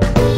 Bye.